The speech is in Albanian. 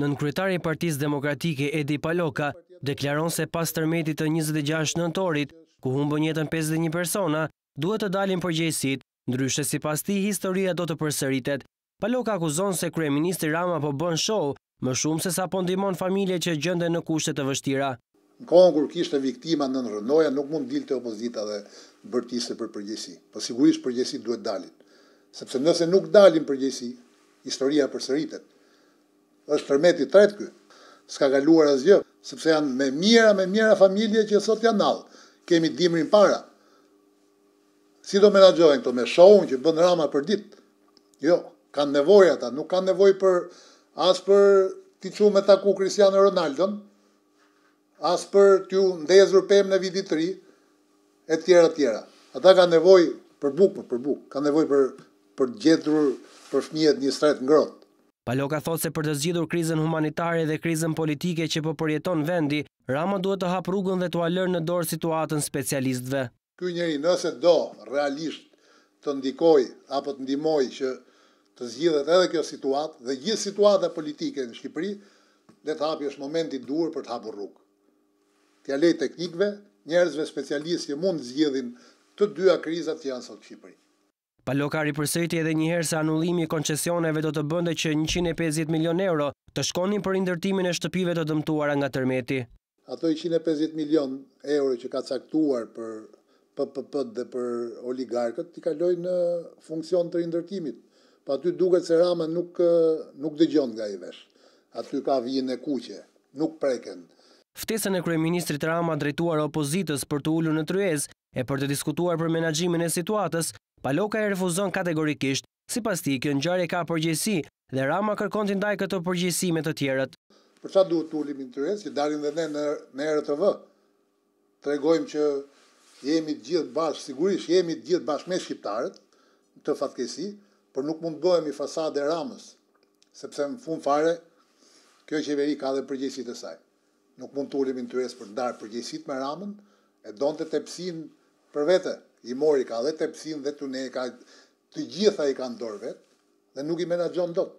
Nënkryetari i Partisë Demokratike, Edi Paloka, deklaron se pas tërmetit të njëzet e gjashtë nëntorit, ku humbën jetën pesëdhjetë e një persona, duhet të dalin përgjegjësitë, ndryshe sipas tij historia do të përsëritet. Paloka akuzon se kryeministri Rama po bën show, më shumë sesa po ndihmon familjet që gjenden në kushte të vështira. Në kohën kur kishte viktima nën rrënoja nuk mund të dilte opozita dhe të bërtiste për përgjegjësi. Po sigurisht përgjegjësit duhet të dalin. Sepse nëse nuk dalin përgjegjësit, historia përsëritet. Është tërmeti i tretë ky. S'ka kaluar asgjë. Sepse janë me mijëra me mijëra familje që sot janë në hall. Kemi dimrin para. Si do menaxhohen këto me show-un që bën Rama përditë? Jo. Kanë nevojë ata, nuk kanë nevojë për as për t'i çu me taku Cristiano Ronaldon, as për t'ua ndezur pemën e vitit të ri, etj, etj. Ata kanë nevojë për bukë, për bukë, kanë nevojë për për të gjetur për fëmijët një strehë të ngrohtë. Paloka thotë se për të zgjidhur krizën humanitare dhe krizën politike që po përjeton vendi, Rama duhet të hapë rrugën dhe t'ua lërë në dorë situatën specialistëve. Ky njeri nëse do realisht të ndikojë apo të ndihmojë që të zgjidhet edhe kjo situatë dhe gjithë situata politike në Shqipëri, le të hapi është momenti i duhur për të hapur rrugë. T'ia lërë teknikëve, njerëzve specialistë që mund të zgjidhin të dyja krizat që janë sot në Shqipëri. Paloka ripërsëriti edhe një herë se anullimi i koncesioneve do të bënte që njëqind e pesëdhjetë milionë euro të shkonin për rindërtimin e shtëpive të dëmtuara nga tërmeti. Ato njëqind e pesëdhjetë milionë euro që ka caktuar për PPP-të dhe për oligarkët t'i kalojë në funksion të rindërtimit. Po aty duket se Rama nuk nuk dëgjon nga ai vesh. Aty ka vijën e kuqe. Nuk preken. Ftesën e kryeministrit Rama drejtuar opozitës për t'u ulur në tryezë, e për të diskutuar për menaxhimin e situatës, Paloka e refuzon kategorikisht. Sipas tij, kjo ngjarje ka përgjegjësi dhe Rama kërkon t'i ndajë këto përgjegjësi me të tjerët. Për çfarë duhet të ulemi në tryezë që dalim dhe ne në në ERTV tregojmë që jemi të gjithë bashkë sigurisht jemi të gjithë bashkë me shqiptarët në këtë fatkeqësi por nuk mund të bëhemi fasadë e Ramës sepse në fund fare kjo qeveri ka dhe përgjegjësitë e saj Nuk mund të ulemi në tryezë për të ndarë përgjegjësitë me Ramën, e donte tepsinë për vete, i mori, ka dhe tepsinë dhe tunelin, ka, të gjitha i ka në dorë vetë dhe nuk i menaxhon dot.